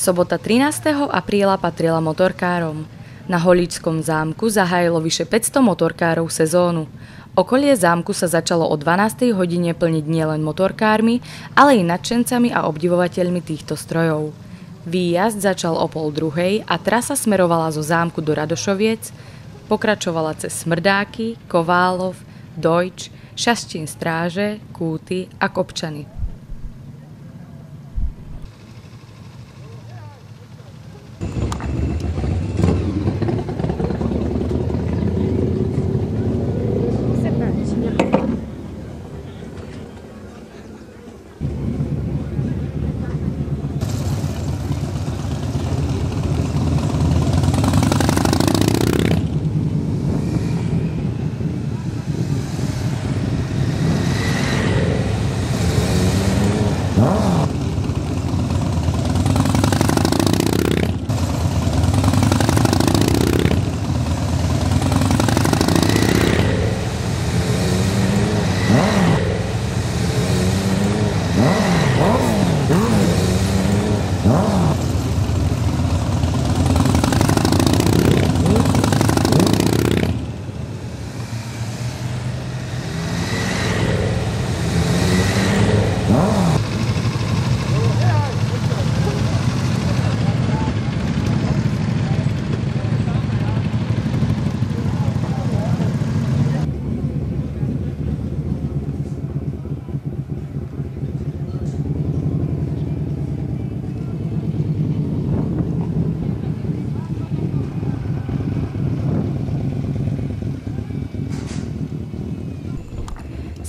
Sobota 13. apríla patrila motorkárom. Na Holíčskom zámku zahájilo vyše 500 motorkárov sezónu. Okolie zámku sa začalo o 12. hodine plniť nielen motorkármi, ale i nadšencami a obdivovateľmi týchto strojov. Výjazd začal o pol druhej a trasa smerovala zo zámku do Radošoviec, pokračovala cez Smrdáky, Koválov, Dojč, Šastín stráže, Kúty a Kopčany.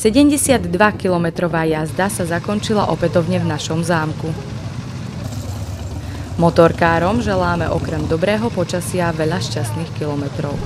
72-kilometrová jazda sa zakončila opätovne v našom zámku. Motorkárom želáme okrem dobrého počasia veľa šťastných kilometrov.